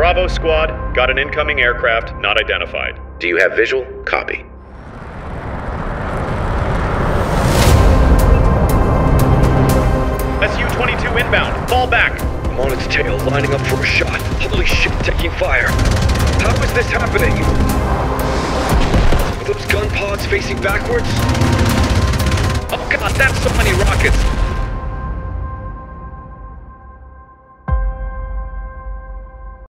Bravo squad, got an incoming aircraft not identified. Do you have visual? Copy. Su-22 inbound. Fall back. I'm on its tail, lining up for a shot. Holy shit, taking fire. How is this happening? Are those gun pods facing backwards? Oh god, that's so many rockets!